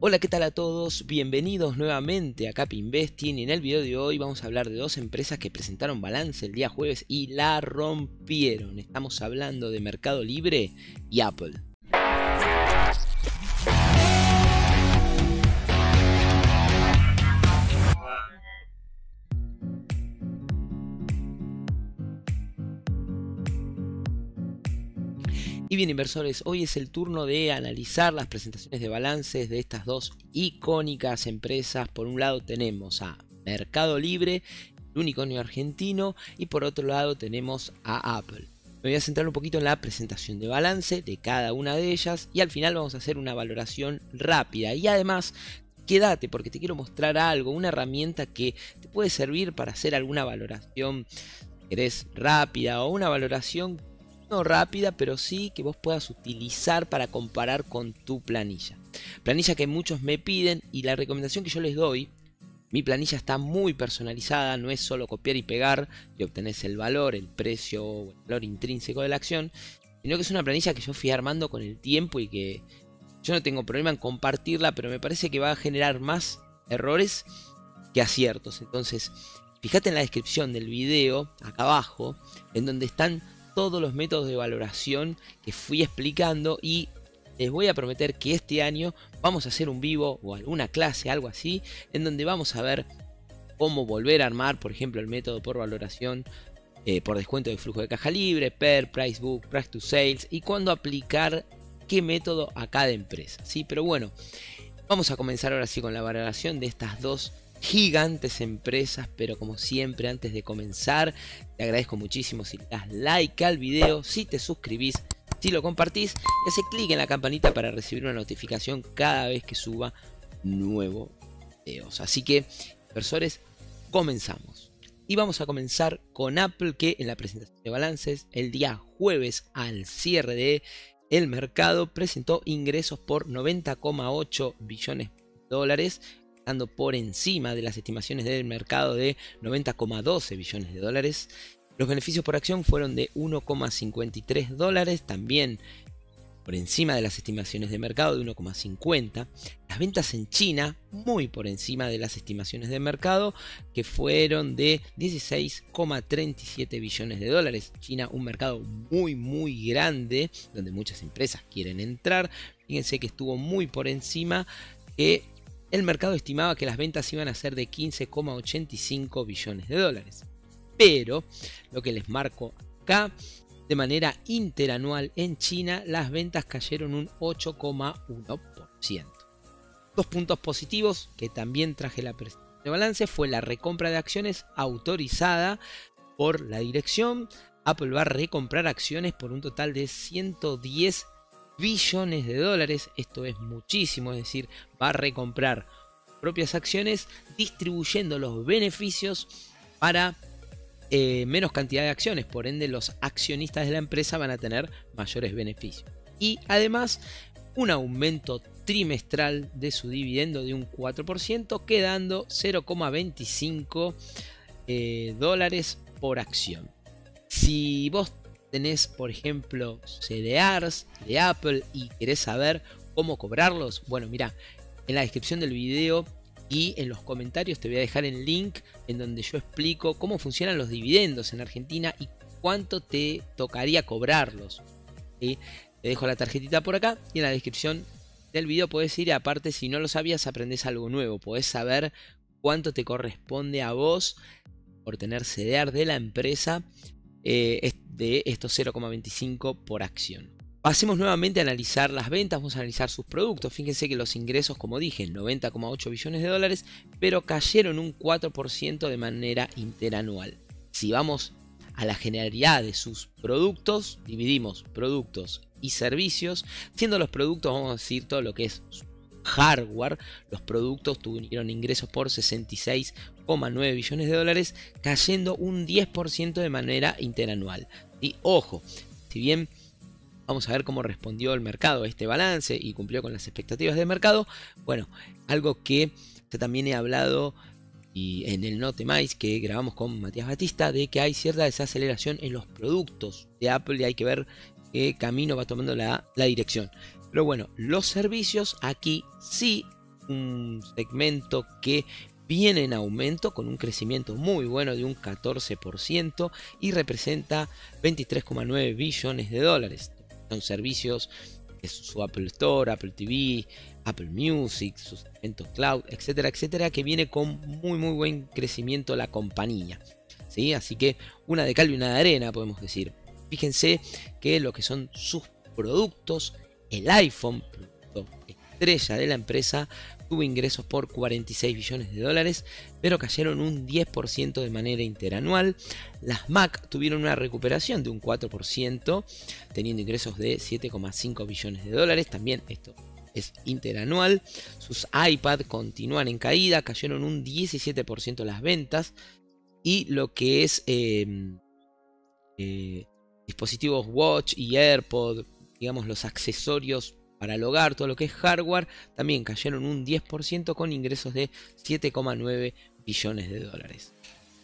Hola, ¿qué tal a todos? Bienvenidos nuevamente a Cap Investing en el video de hoy vamos a hablar de dos empresas que presentaron balance el día jueves y la rompieron. Estamos hablando de Mercado Libre y Apple. Bien inversores, hoy es el turno de analizar las presentaciones de balances de estas dos icónicas empresas. Por un lado tenemos a Mercado Libre, el unicornio argentino, y por otro lado tenemos a Apple. Me voy a centrar un poquito en la presentación de balance de cada una de ellas y al final vamos a hacer una valoración rápida y además quédate porque te quiero mostrar algo, una herramienta que te puede servir para hacer alguna valoración, querés rápida o una valoración no rápida, pero sí que vos puedas utilizar para comparar con tu planilla. Planilla que muchos me piden y la recomendación que yo les doy, mi planilla está muy personalizada, no es solo copiar y pegar y obtenés el valor, el precio o el valor intrínseco de la acción, sino que es una planilla que yo fui armando con el tiempo y que yo no tengo problema en compartirla, pero me parece que va a generar más errores que aciertos. Entonces, fíjate en la descripción del video, acá abajo, en donde están todos los métodos de valoración que fui explicando y les voy a prometer que este año vamos a hacer un vivo o alguna clase, algo así, en donde vamos a ver cómo volver a armar, por ejemplo, el método por valoración eh, por descuento de flujo de caja libre, per, price book, price to sales y cuándo aplicar qué método a cada empresa. ¿sí? Pero bueno, vamos a comenzar ahora sí con la valoración de estas dos gigantes empresas, pero como siempre antes de comenzar, te agradezco muchísimo si le das like al video, si te suscribís, si lo compartís y hace clic en la campanita para recibir una notificación cada vez que suba nuevo videos. Así que, inversores, comenzamos. Y vamos a comenzar con Apple que en la presentación de balances el día jueves al cierre de el mercado presentó ingresos por 90,8 billones de dólares estando por encima de las estimaciones del mercado de 90,12 billones de dólares. Los beneficios por acción fueron de 1,53 dólares, también por encima de las estimaciones de mercado de 1,50. Las ventas en China muy por encima de las estimaciones de mercado que fueron de 16,37 billones de dólares. China un mercado muy muy grande donde muchas empresas quieren entrar. Fíjense que estuvo muy por encima el mercado estimaba que las ventas iban a ser de 15,85 billones de dólares. Pero, lo que les marco acá, de manera interanual en China, las ventas cayeron un 8,1%. Dos puntos positivos que también traje la de balance fue la recompra de acciones autorizada por la dirección. Apple va a recomprar acciones por un total de 110 billones de dólares. Esto es muchísimo, es decir, va a recomprar propias acciones distribuyendo los beneficios para eh, menos cantidad de acciones. Por ende, los accionistas de la empresa van a tener mayores beneficios. Y además, un aumento trimestral de su dividendo de un 4%, quedando 0,25 eh, dólares por acción. Si vos tenés, por ejemplo, CDRs de Apple y querés saber cómo cobrarlos, bueno, mira, en la descripción del video y en los comentarios te voy a dejar el link en donde yo explico cómo funcionan los dividendos en Argentina y cuánto te tocaría cobrarlos. Te dejo la tarjetita por acá y en la descripción del video puedes ir aparte si no lo sabías aprendes algo nuevo, podés saber cuánto te corresponde a vos por tener CDR de la empresa eh, de estos 0,25 por acción. Pasemos nuevamente a analizar las ventas, vamos a analizar sus productos. Fíjense que los ingresos, como dije, 90,8 billones de dólares, pero cayeron un 4% de manera interanual. Si vamos a la generalidad de sus productos, dividimos productos y servicios, siendo los productos, vamos a decir todo lo que es hardware, los productos tuvieron ingresos por 66,9 billones de dólares, cayendo un 10% de manera interanual. Y ojo, si bien vamos a ver cómo respondió el mercado a este balance y cumplió con las expectativas del mercado, bueno, algo que también he hablado y en el No Temáis que grabamos con Matías Batista de que hay cierta desaceleración en los productos de Apple y hay que ver qué camino va tomando la, la dirección. Pero bueno, los servicios aquí sí un segmento que viene en aumento con un crecimiento muy bueno de un 14% y representa 23,9 billones de dólares. Son servicios de su Apple Store, Apple TV, Apple Music, sus segmentos cloud, etcétera, etcétera, que viene con muy muy buen crecimiento la compañía. ¿sí? Así que una de cal y una de arena podemos decir. Fíjense que lo que son sus productos, el iPhone, producto estrella de la empresa, tuvo ingresos por 46 billones de dólares, pero cayeron un 10% de manera interanual. Las Mac tuvieron una recuperación de un 4%, teniendo ingresos de 7,5 billones de dólares. También esto es interanual. Sus iPad continúan en caída, cayeron un 17% las ventas. Y lo que es em, eh, dispositivos Watch y AirPod, digamos los accesorios para el hogar, todo lo que es hardware, también cayeron un 10% con ingresos de 7,9 billones de dólares.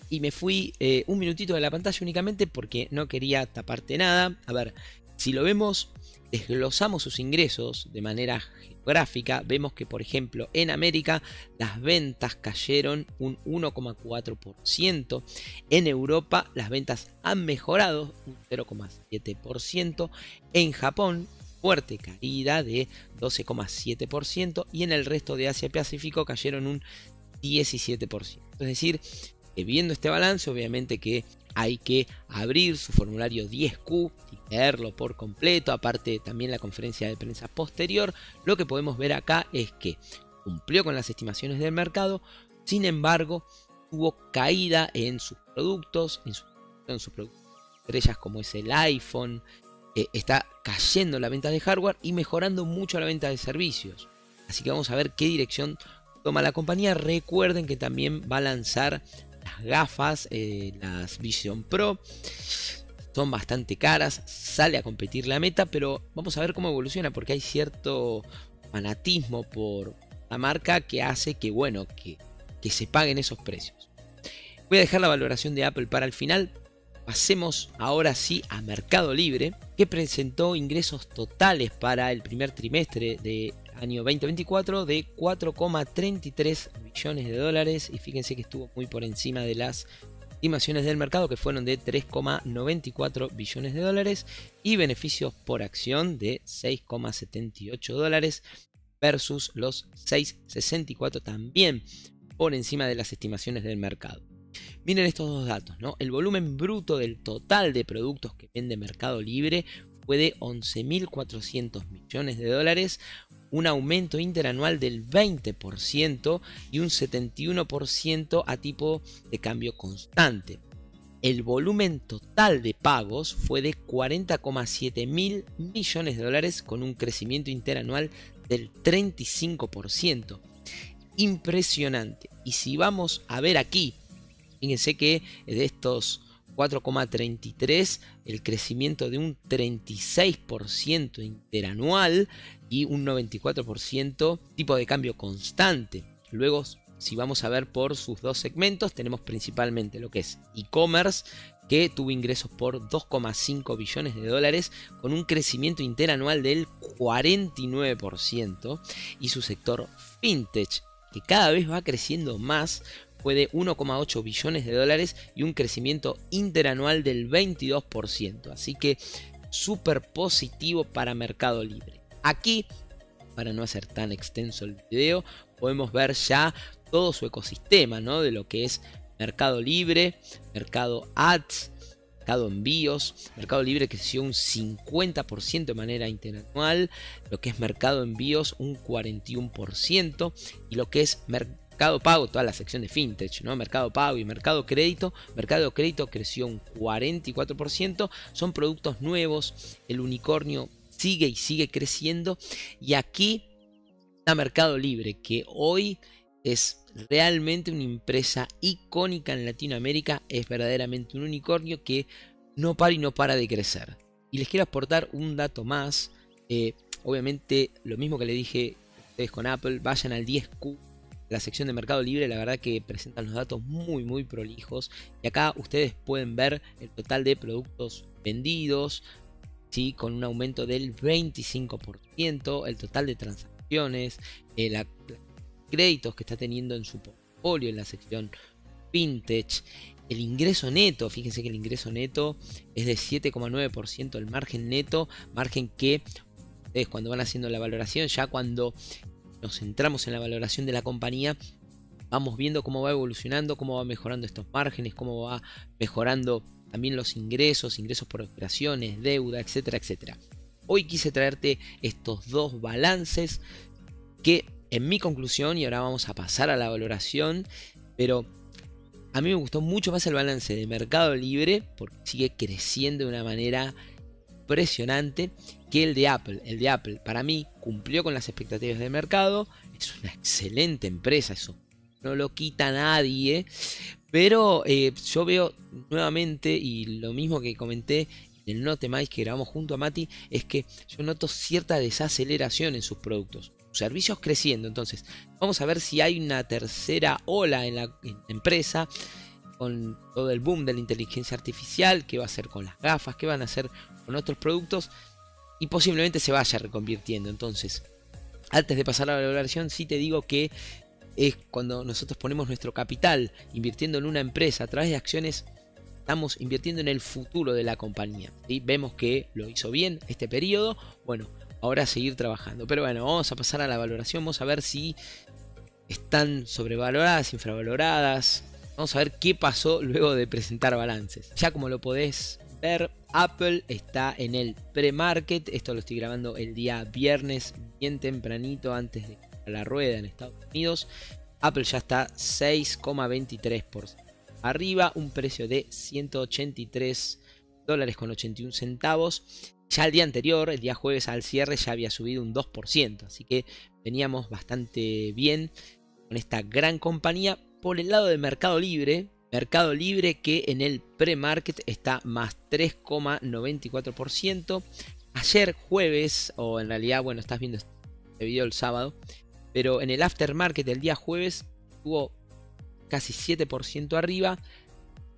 Y me fui eh, un minutito de la pantalla únicamente porque no quería taparte nada. A ver, si lo vemos, desglosamos sus ingresos de manera geográfica, vemos que por ejemplo en América las ventas cayeron un 1,4%, en Europa las ventas han mejorado un 0,7%, en Japón fuerte caída de 12,7% y en el resto de Asia Pacífico cayeron un 17%. Es decir, viendo este balance, obviamente que hay que abrir su formulario 10Q y leerlo por completo, aparte también la conferencia de prensa posterior, lo que podemos ver acá es que cumplió con las estimaciones del mercado, sin embargo, tuvo caída en sus productos, en, sus productos estrellas como es el iPhone, eh, está cayendo la venta de hardware y mejorando mucho la venta de servicios. Así que vamos a ver qué dirección toma la compañía. Recuerden que también va a lanzar las gafas, eh, las Vision Pro. Son bastante caras, sale a competir la meta, pero vamos a ver cómo evoluciona porque hay cierto fanatismo por la marca que hace que, bueno, que, que se paguen esos precios. Voy a dejar la valoración de Apple para el final, Pasemos ahora sí a Mercado Libre, que presentó ingresos totales para el primer trimestre de año 2024 de 4,33 billones de dólares y fíjense que estuvo muy por encima de las estimaciones del mercado que fueron de 3,94 billones de dólares y beneficios por acción de 6,78 dólares versus los 6,64 también por encima de las estimaciones del mercado. Miren estos dos datos, ¿no? El volumen bruto del total de productos que vende Mercado Libre fue de 11.400 millones de dólares, un aumento interanual del 20% y un 71% a tipo de cambio constante. El volumen total de pagos fue de 40,7 mil millones de dólares con un crecimiento interanual del 35%. Impresionante. Y si vamos a ver aquí Fíjense que de estos 4,33 el crecimiento de un 36% interanual y un 94% tipo de cambio constante. Luego, si vamos a ver por sus dos segmentos, tenemos principalmente lo que es e-commerce, que tuvo ingresos por 2,5 billones de dólares con un crecimiento interanual del 49% y su sector fintech que cada vez va creciendo más fue de 1,8 billones de dólares y un crecimiento interanual del 22%. Así que súper positivo para Mercado Libre. Aquí, para no hacer tan extenso el video, podemos ver ya todo su ecosistema, ¿no? De lo que es Mercado Libre, Mercado Ads, Mercado Envíos. Mercado Libre creció un 50% de manera interanual, lo que es Mercado Envíos un 41% y lo que es Mercado Mercado Pago, toda la sección de fintech, ¿no? Mercado Pago y Mercado Crédito. Mercado Crédito creció un 44%. Son productos nuevos. El unicornio sigue y sigue creciendo. Y aquí está Mercado Libre, que hoy es realmente una empresa icónica en Latinoamérica. Es verdaderamente un unicornio que no para y no para de crecer. Y les quiero aportar un dato más. Eh, obviamente, lo mismo que le dije ustedes con Apple, vayan al 10Q la sección de Mercado Libre, la verdad que presentan los datos muy muy prolijos. Y acá ustedes pueden ver el total de productos vendidos, ¿sí? con un aumento del 25%, el total de transacciones, eh, créditos que está teniendo en su portfolio en la sección vintage. El ingreso neto, fíjense que el ingreso neto es de 7,9% el margen neto, margen que ustedes cuando van haciendo la valoración, ya cuando nos centramos en la valoración de la compañía, vamos viendo cómo va evolucionando, cómo va mejorando estos márgenes, cómo va mejorando también los ingresos, ingresos por operaciones, deuda, etcétera, etcétera. Hoy quise traerte estos dos balances que en mi conclusión, y ahora vamos a pasar a la valoración, pero a mí me gustó mucho más el balance de Mercado Libre porque sigue creciendo de una manera impresionante que el de Apple. El de Apple para mí cumplió con las expectativas de mercado, es una excelente empresa, eso no lo quita nadie, pero eh, yo veo nuevamente, y lo mismo que comenté en el Note Mais que grabamos junto a Mati, es que yo noto cierta desaceleración en sus productos. Sus servicios creciendo. Entonces, vamos a ver si hay una tercera ola en la, empresa con todo el boom de la inteligencia artificial, qué va a hacer con las gafas, qué van a hacer con otros productos y posiblemente se vaya reconvirtiendo. Entonces, antes de pasar a la valoración, sí te digo que es cuando nosotros ponemos nuestro capital invirtiendo en una empresa a través de acciones, estamos invirtiendo en el futuro de la compañía. y Vemos que lo hizo bien este periodo, bueno, ahora seguir trabajando. Pero bueno, vamos a pasar a la valoración, vamos a ver si están sobrevaloradas, infravaloradas. Vamos a ver qué pasó luego de presentar balances. Ya como lo podés Apple está en el pre-market. Esto lo estoy grabando el día viernes, bien tempranito antes de la rueda en Estados Unidos. Apple ya está 6,23% arriba, un precio de 183 dólares con 81 centavos. Ya el día anterior, el día jueves al cierre, ya había subido un 2%, así que veníamos bastante bien con esta gran compañía. Por el lado de Mercado Libre, Mercado Libre que en el pre-market está más 3,94%. Ayer jueves, o en realidad, bueno, estás viendo este video el sábado, pero en el aftermarket del día jueves tuvo casi 7% arriba.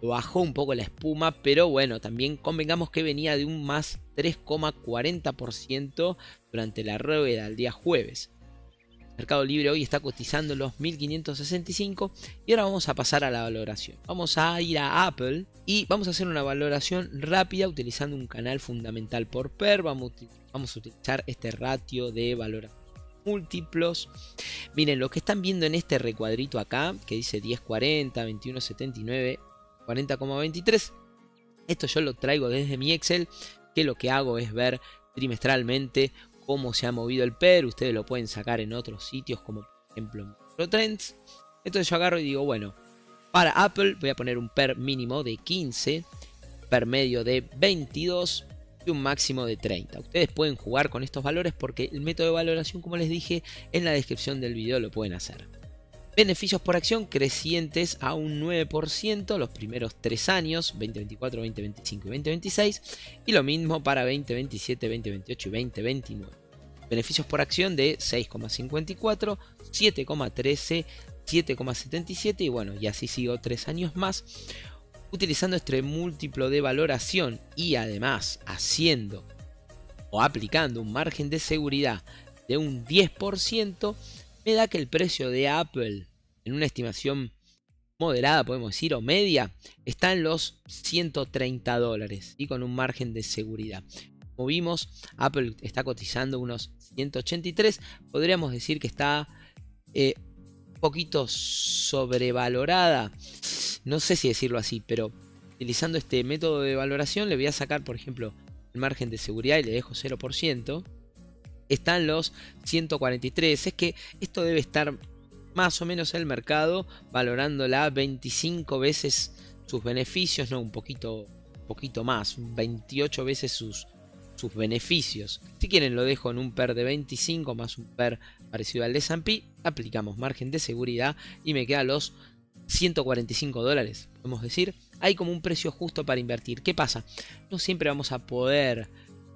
Bajó un poco la espuma, pero bueno, también convengamos que venía de un más 3,40% durante la rueda del día jueves. Mercado Libre hoy está cotizando los 1565 y ahora vamos a pasar a la valoración. Vamos a ir a Apple y vamos a hacer una valoración rápida utilizando un canal fundamental por PER. Vamos, a utilizar este ratio de valoración múltiplos. Miren, lo que están viendo en este recuadrito acá, que dice 1040, 2179, 40,23. Esto yo lo traigo desde mi Excel, que lo que hago es ver trimestralmente cómo se ha movido el PER. Ustedes lo pueden sacar en otros sitios, como por ejemplo en Trends. Entonces yo agarro y digo, bueno, para Apple voy a poner un PER mínimo de 15, PER medio de 22 y un máximo de 30. Ustedes pueden jugar con estos valores porque el método de valoración, como les dije, en la descripción del video lo pueden hacer. Beneficios por acción crecientes a un 9% los primeros 3 años, 2024, 2025 y 2026, y lo mismo para 2027, 2028 y 2029. Beneficios por acción de 6,54, 7,13, 7,77 y bueno, y así sigo 3 años más utilizando este múltiplo de valoración y además haciendo o aplicando un margen de seguridad de un 10%, me da que el precio de Apple en una estimación moderada, podemos decir, o media, está en los 130 dólares y con un margen de seguridad. Como vimos, Apple está cotizando unos 183, podríamos decir que está eh, un poquito sobrevalorada no sé si decirlo así, pero utilizando este método de valoración le voy a sacar, por ejemplo, el margen de seguridad y le dejo 0%. Están los 143. Es que esto debe estar más o menos en el mercado valorándola 25 veces sus beneficios, no un poquito, poquito más, 28 veces sus, sus beneficios. Si quieren lo dejo en un PER de 25 más un PER parecido al de S&P, aplicamos margen de seguridad y me queda los 145 dólares, podemos decir. Hay como un precio justo para invertir. ¿Qué pasa? No siempre vamos a poder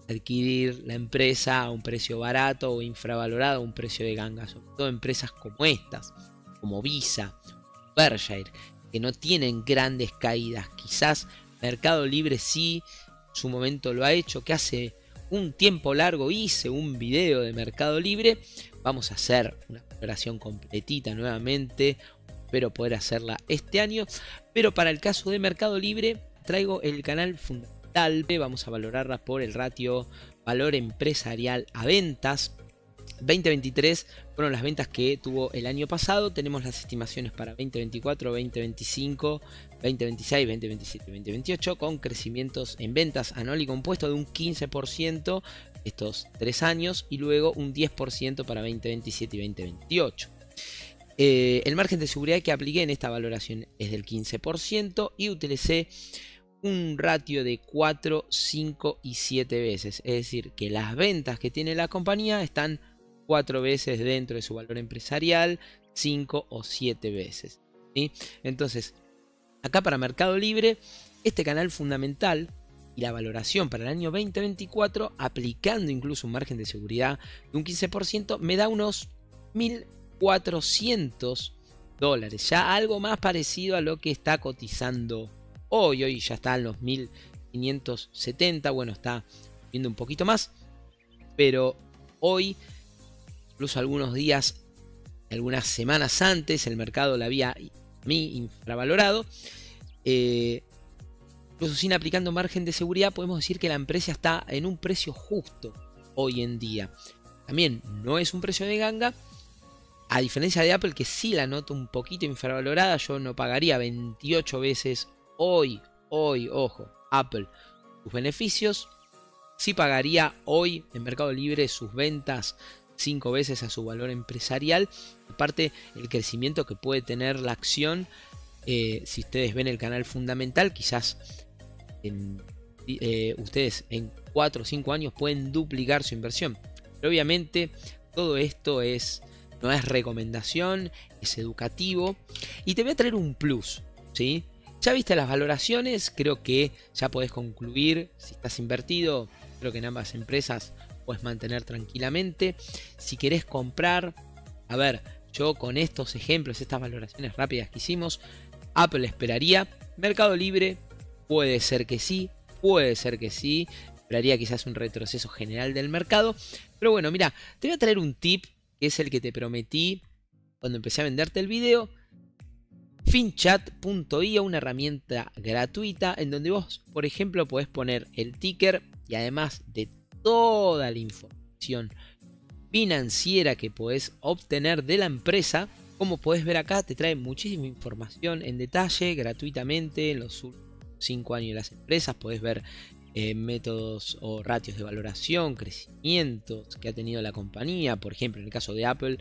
adquirir la empresa a un precio barato o infravalorado a un precio de ganga. Sobre todo empresas como estas, como Visa, Berkshire, que no tienen grandes caídas. Quizás Mercado Libre sí, su momento lo ha hecho, que hace un tiempo largo hice un video de Mercado Libre vamos a hacer una operación completita nuevamente. Espero poder hacerla este año. Pero para el caso de Mercado Libre traigo el canal fundamental. Vamos a valorarla por el ratio valor empresarial a ventas. 2023 fueron las ventas que tuvo el año pasado. Tenemos las estimaciones para 2024, 2025, 2026, 2027 2028 con crecimientos en ventas anual y compuesto de un 15% estos tres años y luego un 10% para 2027 y 2028. Eh, el margen de seguridad que apliqué en esta valoración es del 15% y utilicé un ratio de 4, 5 y 7 veces. Es decir, que las ventas que tiene la compañía están 4 veces dentro de su valor empresarial, 5 o 7 veces. Entonces, acá para Mercado Libre, este canal fundamental y la valoración para el año 2024, aplicando incluso un margen de seguridad de un 15%, me da unos 1.400 dólares. Ya algo más parecido a lo que está cotizando hoy. Hoy ya está en los 1.570. Bueno, está viendo un poquito más. Pero hoy incluso algunos días, algunas semanas antes, el mercado la había a mí infravalorado. Eh, incluso sin aplicando margen de seguridad, podemos decir que la empresa está en un precio justo hoy en día. También no es un precio de ganga. A diferencia de Apple, que sí la noto un poquito infravalorada, yo no pagaría 28 veces hoy, hoy, ojo, Apple sus beneficios. Sí pagaría hoy en Mercado Libre sus ventas cinco veces a su valor empresarial. Aparte, el crecimiento que puede tener la acción, eh, si ustedes ven el canal fundamental, quizás eh, ustedes en 4 o 5 años pueden duplicar su inversión. Pero obviamente todo esto es no es recomendación, es educativo. Y te voy a traer un plus, ¿sí? Ya viste las valoraciones, creo que ya podés concluir si estás invertido, creo que en ambas empresas puedes mantener tranquilamente. Si querés comprar, a ver, yo con estos ejemplos, estas valoraciones rápidas que hicimos, Apple esperaría. Mercado Libre, puede ser que sí, puede ser que sí. Esperaría quizás un retroceso general del mercado. Pero bueno, mira, te voy a traer un tip que es el que te prometí cuando empecé a venderte el video. Finchat.io, una herramienta gratuita en donde vos, por ejemplo, podés poner el ticker y además de toda la información financiera que podés obtener de la empresa. Como podés ver acá, te trae muchísima información en detalle, gratuitamente, en los últimos 5 años de las empresas. Podés ver eh, métodos o ratios de valoración, crecimientos que ha tenido la compañía. Por ejemplo, en el caso de Apple,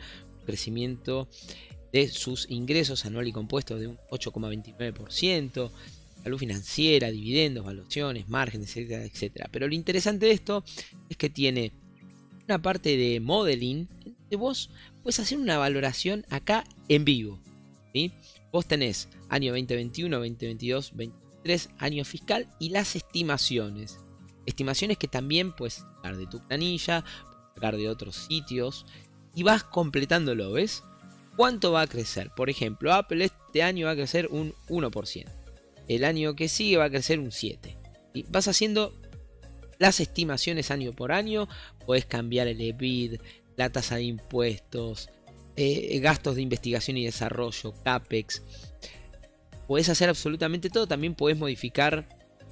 crecimiento de sus ingresos anual y compuesto de un 8,29%, salud financiera, dividendos, valuaciones, márgenes, etcétera, etcétera. Pero lo interesante de esto es que tiene una parte de modeling de vos puedes hacer una valoración acá en vivo. ¿sí? Vos tenés año 2021, 2022, 2023, año fiscal y las estimaciones. Estimaciones que también puedes sacar de tu planilla, sacar de otros sitios y vas completándolo, ¿ves? ¿Cuánto va a crecer? Por ejemplo, Apple este año va a crecer un 1% el año que sigue va a crecer un 7. Y vas haciendo las estimaciones año por año, puedes cambiar el EBIT, la tasa de impuestos, eh, gastos de investigación y desarrollo, CAPEX. Puedes hacer absolutamente todo, también puedes modificar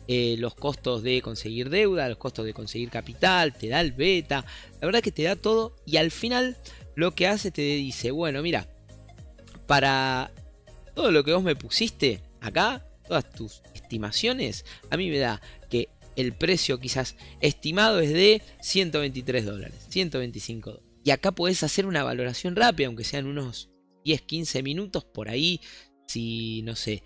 eh, los costos de conseguir deuda, los costos de conseguir capital, te da el beta, la verdad que te da todo y al final lo que hace te dice, bueno, mira, para todo lo que vos me pusiste acá, todas tus estimaciones, a mí me da que el precio quizás estimado es de 123 dólares, 125 dólares. Y acá puedes hacer una valoración rápida, aunque sean unos 10-15 minutos por ahí, si no sé,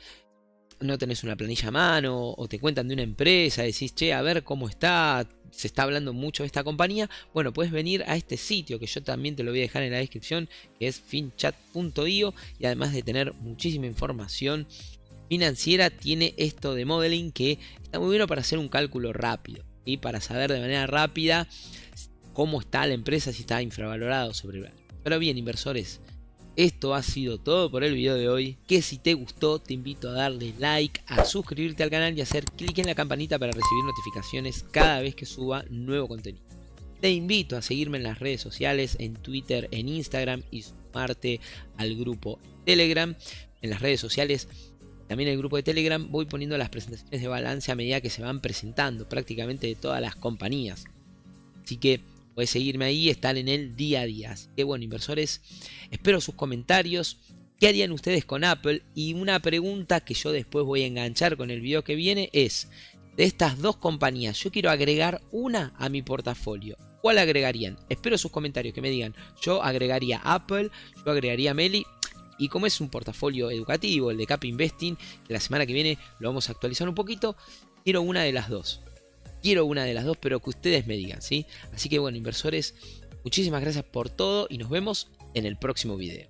no tenés una planilla a mano o te cuentan de una empresa, decís, che, a ver cómo está, se está hablando mucho de esta compañía, bueno, puedes venir a este sitio que yo también te lo voy a dejar en la descripción, que es finchat.io y además de tener muchísima información financiera tiene esto de modeling que está muy bueno para hacer un cálculo rápido y para saber de manera rápida cómo está la empresa, si está infravalorado o sobrevalorado. Pero bien, inversores, esto ha sido todo por el video de hoy. Que si te gustó, te invito a darle like, a suscribirte al canal y hacer clic en la campanita para recibir notificaciones cada vez que suba nuevo contenido. te invito a seguirme en las redes sociales, en Twitter, en Instagram y sumarte al grupo Telegram. En las redes sociales, también el grupo de Telegram, voy poniendo las presentaciones de balance a medida que se van presentando, prácticamente de todas las compañías. Así que puedes seguirme ahí, estar en el día a día. Así que bueno, inversores, espero sus comentarios. ¿Qué harían ustedes con Apple? Y una pregunta que yo después voy a enganchar con el video que viene es, de estas dos compañías, yo quiero agregar una a mi portafolio. ¿Cuál agregarían? Espero sus comentarios que me digan. Yo agregaría Apple, yo agregaría Meli. Y como es un portafolio educativo, el de Cap Investing, que la semana que viene lo vamos a actualizar un poquito, quiero una de las dos. Quiero una de las dos, pero que ustedes me digan, ¿sí? Así que bueno, inversores, muchísimas gracias por todo y nos vemos en el próximo video.